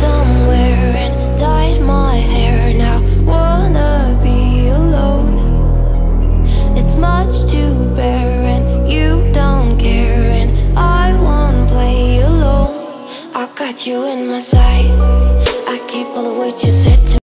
so got you in my sight.